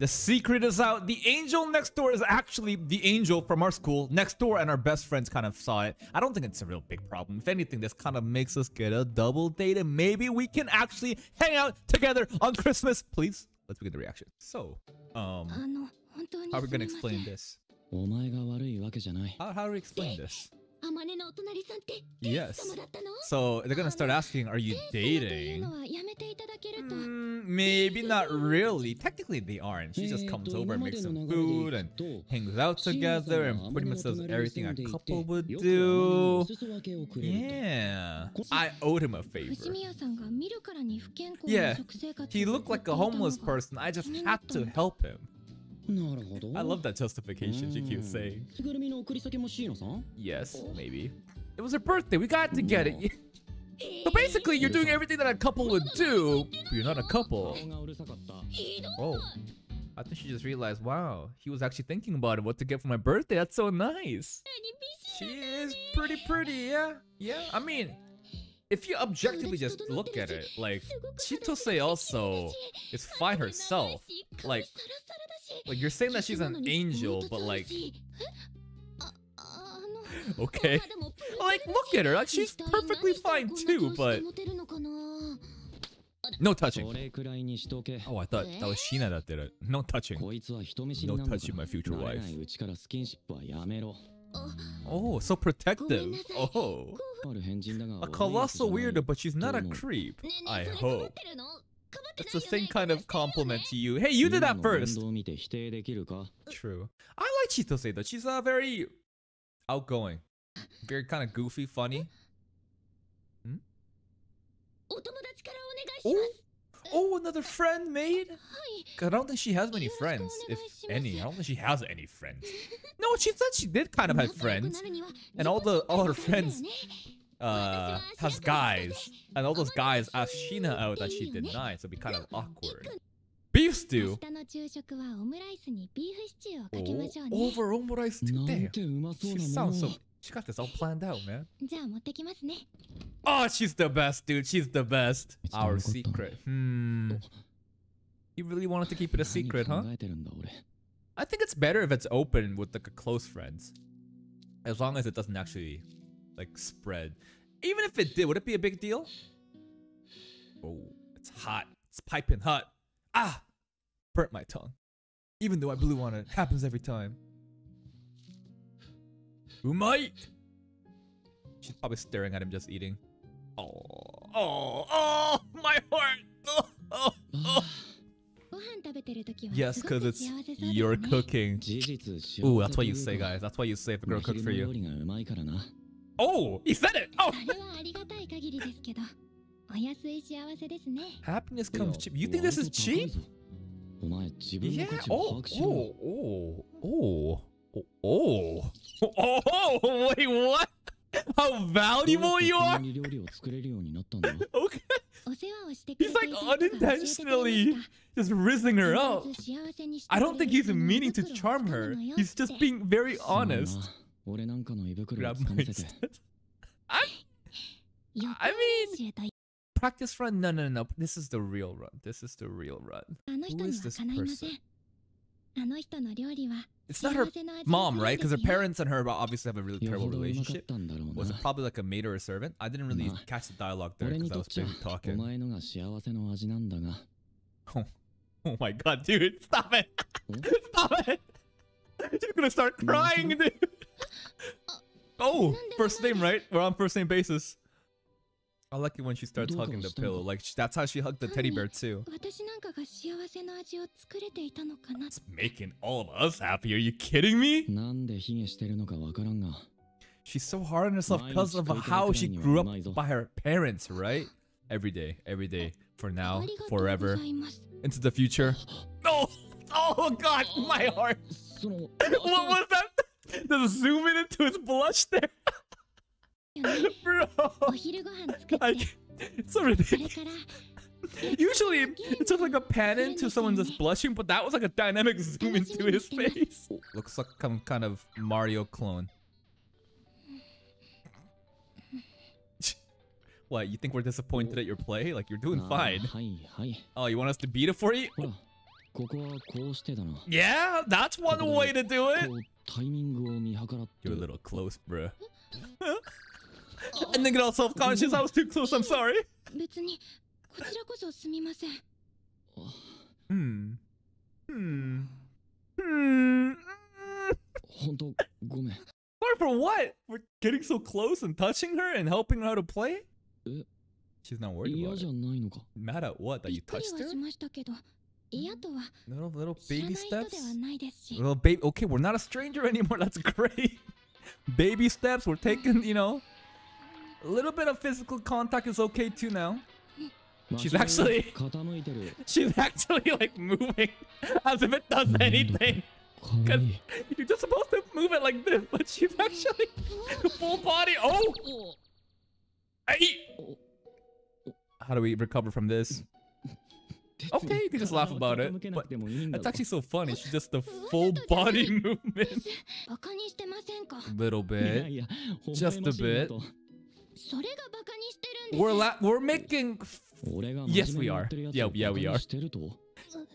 The secret is out. The angel next door is actually the angel from our school next door, and our best friends kind of saw it. I don't think it's a real big problem. If anything, this kind of makes us get a double date, and maybe we can actually hang out together on Christmas. Please, let's begin the reaction. So, um, how are we gonna explain this? How, how do we explain this? Yes. So they're gonna start asking, are you dating? Mm, Maybe not really. Technically, they aren't. she just comes over, makes some food, and hangs out together, and pretty much does everything a couple would do. Yeah. I owed him a favor. Yeah, he looked like a homeless person. I just had to help him. I love that justification she keeps saying. Yes, maybe. It was her birthday. We got to get it. So basically, you're doing everything that a couple would do, but you're not a couple. Oh. I think she just realized, wow, he was actually thinking about it, what to get for my birthday. That's so nice. She is pretty pretty, yeah? Yeah, I mean, if you objectively just look at it, like, Chitose also is fine herself. Like, like you're saying that she's an angel, but like, okay? Like, look at her. Like, she's perfectly fine too, but... No touching. Oh, I thought that was Shiina that did it. No touching. No touching my future wife. Oh, so protective. Oh. A colossal weirdo, but she's not a creep. I hope. It's the same kind of compliment to you. Hey, you did that first. True. I like Chitose though. She's a very outgoing, very kind of goofy, funny. Hmm? Oh, oh, another friend made? I don't think she has many friends, if any. I don't think she has any friends. No, she said she did kind of have friends, and all the all her friends uh, has guys, and all those guys asked Shiina out that she denied, so it'd be kind of awkward. Beef stew? Oh, over omurice today. She sounds so. She got this all planned out, man. Oh, she's the best, dude. She's the best. Our secret. Hmm. You really wanted to keep it a secret, huh? I think it's better if it's open with like close friends. As long as it doesn't actually like spread. Even if it did, would it be a big deal? Oh, it's hot. It's piping hot. Ah! Burnt my tongue. Even though I blew on it. Happens every time. Who might? She's probably staring at him just eating. Oh, oh, oh, my heart! Oh, oh, oh. Yes, because it's your cooking. Ooh, that's what you say, guys. That's what you say if a girl cooks for you. Oh, he said it! Oh! Happiness comes cheap. You think this is cheap? Yeah. Oh, oh, oh, oh, oh, oh, oh, wait, what? How valuable you are? okay. He's like unintentionally just rizzing her up. I don't think he's meaning to charm her. He's just being very honest. Grab my I, I mean practice run? No, no, no. This is the real run. This is the real run. Who is this person? It's not her mom, right? Because her parents and her obviously have a really terrible relationship. Was it probably like a maid or a servant? I didn't really catch the dialogue there because I was busy talking. Oh, oh my god, dude. Stop it. Stop it. You're gonna start crying, dude. Oh, first name, right? We're on first name basis. I like it when she starts hugging the pillow. Like that's how she hugged the teddy bear too. It's making all of us happy. Are you kidding me? She's so hard on herself because of how she grew up by her parents, right? Every day, every day, for now, forever, into the future. No! Oh, god, my heart! What was that? The zoom in into his blush there. Bro, I, it's so ridiculous. Usually, it's like a pan into someone just blushing, but that was like a dynamic zoom into his face. Oh, looks like some kind of Mario clone. what, you think we're disappointed at your play? Like, you're doing ah, fine. Oh, you want us to beat it for you? Oh, yeah, that's one way to do it. You're a little close, bro. And didn't get all self-conscious. I was too close. I'm sorry. hmm. Hmm. Hmm. Sorry for what? We're getting so close and touching her and helping her how to play? Uh, She's not worried about it. Mad at what? That you touched her? Little, little baby steps? Little baby. Okay, we're not a stranger anymore. That's great. baby steps. We're taking, you know, a little bit of physical contact is okay too now. She's actually, she's actually like moving as if it does anything. Because you're just supposed to move it like this, but she's actually full body. Oh! Hey! How do we recover from this? Okay, you can just laugh about it. But that's actually so funny. It's just the full body movement. Little bit. Just a bit. We're la we're making. yes, we are. Yeah, yeah, we are.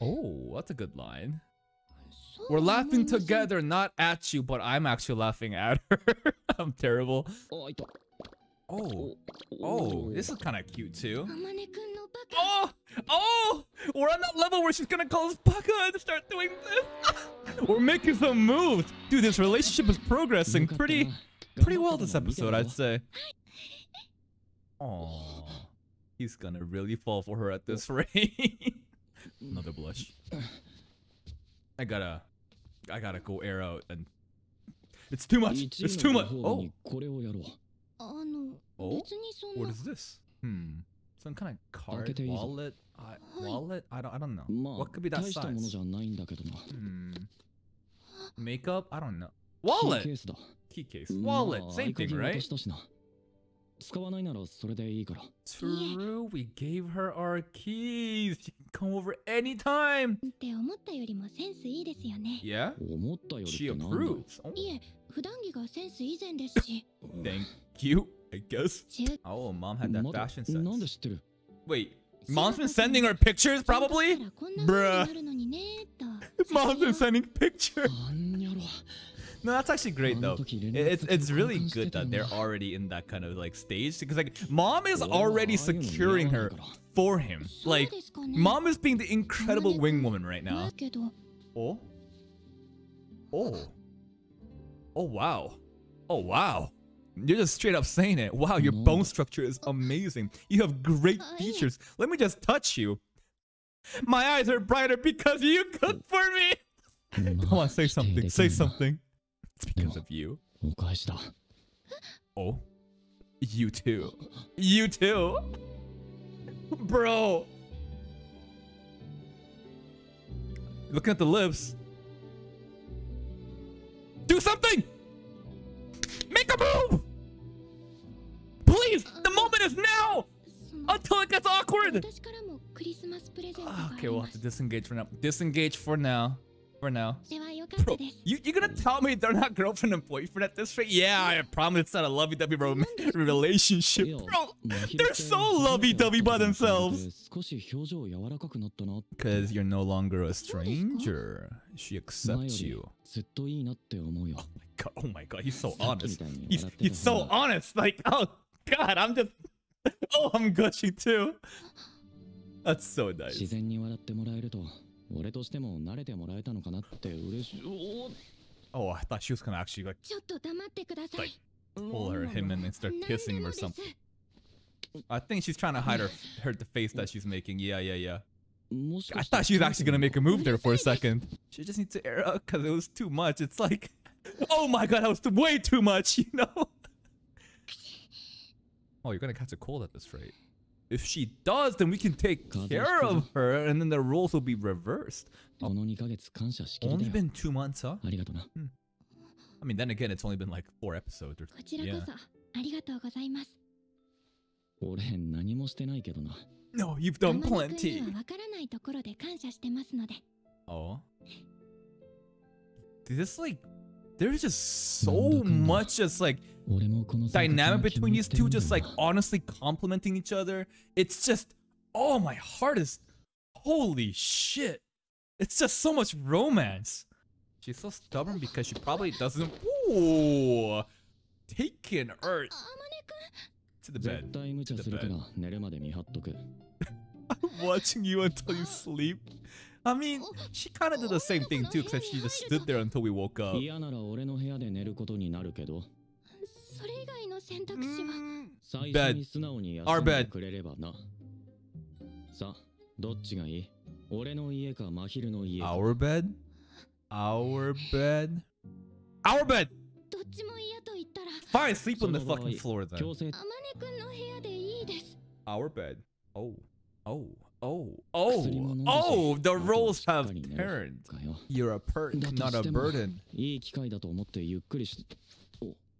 Oh, that's a good line. We're laughing together, not at you, but I'm actually laughing at her. I'm terrible. Oh, oh, oh, this is kind of cute too. Oh, oh, we're on that level where she's gonna call us Baka and start doing this. we're making some moves. Dude, this relationship is progressing pretty, pretty well this episode, I'd say. Oh, he's gonna really fall for her at this rate. Another blush. I gotta, I gotta go air out and. It's too much. It's too much. Oh. Oh. What is this? Hmm. Some kind of card, wallet, I, wallet. I don't. I don't know. What could be that size? Hmm. Makeup. I don't know. Wallet. Key. Wallet. Same thing, right? 渡したしな使わないならそれでいいから True. We gave her our keys. She can come over anytime. って思ったよりもセンスいいですよね Yeah. 思ったよりっ She てなんだ approves. Oh, いえ普段着がセンス以前ですし thank you. I guess. 中 Oh, mom had that まだ fashion なんで sense. 知ってる Wait, mom's been sending her pictures, だ probably. ったらこんな風になるのにねと Mom's been sending pictures. No, that's actually great though. It's it's really good that they're already in that kind of like stage because like mom is already securing her for him. Like mom is being the incredible wing woman right now. Oh. Oh. Oh wow. Oh wow. You're just straight up saying it. Wow, your bone structure is amazing. You have great features. Let me just touch you. My eyes are brighter because you cook for me. Come on, say something. Say something. Because of you. Oh, oh. You too. You too. Bro. Looking at the lips. Do something! Make a move! Please! The moment is now! Until it gets awkward! Ah, okay, we'll have to disengage for now. Disengage for now for now. Bro, you, you're gonna tell me they're not girlfriend and boyfriend at this rate? Yeah, I promise it's not a lovey-dovey relationship. Bro, they're so lovey-dovey by themselves. Because you're no longer a stranger. She accepts you. Oh my god, oh my god, he's so honest. He's, he's so honest, like, oh god, I'm just... Oh, I'm gushy too. That's so nice. 然に笑ってもらえると俺としても慣れてもらえたのかなって嬉しいお Oh, I thought she was gonna actually like ちょっと黙ってください pull her, him in and start 何で kissing him も or です something. I think she's trying to hide her, her the face that she's making. Yeah, yeah, yeah. もし I かして thought she was actually gonna make a move there for a second. She just needs to air out because it was too much. It's like, oh my god, that was t- way too much, you know? Oh, you're gonna catch a cold at this rate. If she does, then we can take God, care that's of her, and then the roles will be reversed. この2ヶ月感謝しきり Only だよ been two months, huh? ありがとな I mean, then again, it's only been like four episodes. Or こちらこ yeah. そありがとうございます俺何もしてないけどな No, you've あ done まねくんに plenty. はわからないところで感謝してますので Oh. This like, there's just so Nanda-kunda. much just like 俺もこの生活が dynamic between these two, just like honestly complimenting each other. It's just, oh, my heart is, holy shit. It's just so much romance. She's so stubborn because she probably doesn't, ooh, taken her to the bed. To the bed. I'm watching you until you sleep. I mean, she kind of did the same thing too, except she just stood there until we woke up. それ以外の選択肢は Mm, 最.初に素直に休 Our んで bed. くれればなさあどっちがいい俺の家か真昼の家か Our bed? Our bed? Our bed! どっちも嫌と言ったら Fine, sleep on the fucking floor then. 強制あまねくんの部屋でいいです Our bed. Oh. Oh. Oh. 薬 Oh. Oh, the roles have turned. You're a perk, not a burden. いい機会だと思ってゆっくりし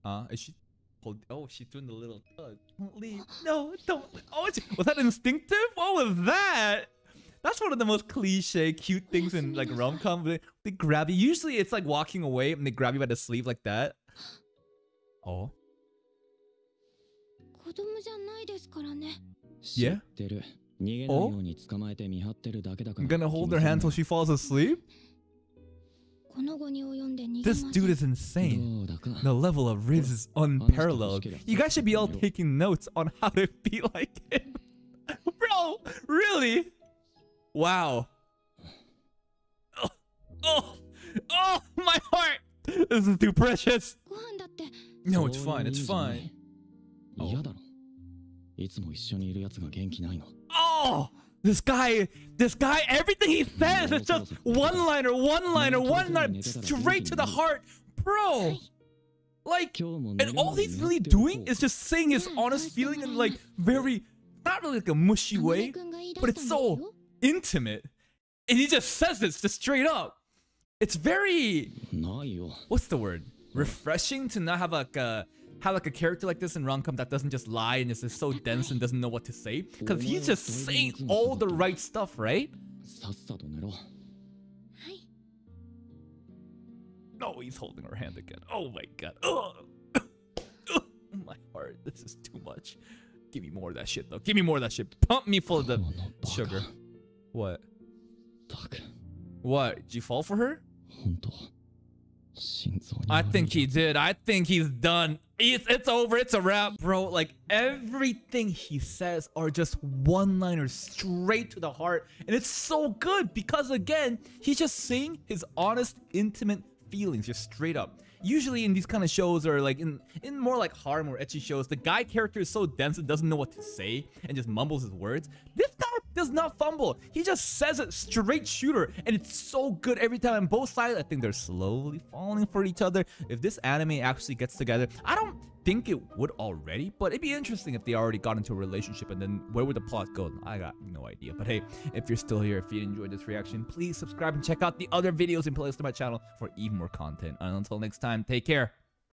Uh, is she? Hold, oh, she's doing the little. Don't leave. No, don't. Oh, was that instinctive? What was that? That's one of the most cliche, cute things in like rom com. They, they grab you. Usually, it's like walking away and they grab you by the sleeve like that. Oh. Yeah. Oh. I'm gonna hold her hand till she falls asleep. This dude is insane. The level of rizz is unparalleled. You guys should be all taking notes on how to be like him. Bro, really? Wow. Oh, oh, oh, my heart. This is too precious. No, it's fine. It's fine. Oh. oh. This guy, this guy, everything he says—it's just one liner, one liner, one liner, straight to the heart. Bro! Like, and all he's really doing is just saying his honest feeling in like very, not really like a mushy way, but it's so intimate. And he just says this just straight up. It's very, what's the word? Refreshing to not have like a, have like a character like this in rom com that doesn't just lie and is just so dense and doesn't know what to say. Because he's just saying all the right stuff, right? No, oh, he's holding her hand again. Oh my god. Oh. my heart. This is too much. Give me more of that shit, though. Give me more of that shit. Pump me full of the sugar. What? What? Did you fall for her? I think he did. I think he's done. It's, it's over. It's a wrap. Bro, like everything he says are just one-liners straight to the heart. And it's so good because again, he's just saying his honest, intimate feelings just straight up. Usually in these kind of shows or like in, in more like harem or ecchi shows, the guy character is so dense and doesn't know what to say and just mumbles his words. This guy does not fumble. He just says it straight shooter and it's so good every time. And both sides, I think they're slowly falling for each other. If this anime actually gets together, I don't think it would already, but it'd be interesting if they already got into a relationship and then where would the plot go? I got no idea. But hey, if you're still here, if you enjoyed this reaction, please subscribe and check out the other videos and playlists on my channel for even more content. And until next time, take care.